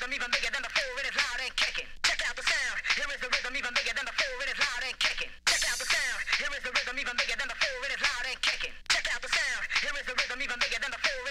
rhythm even bigger than before, it is loud and kicking. Check out the sound, here is the rhythm even bigger than before, it is loud and kicking. Check out the sound, here is the rhythm even bigger than before, it is loud and kicking. Check out the sound, here is the rhythm even bigger than before.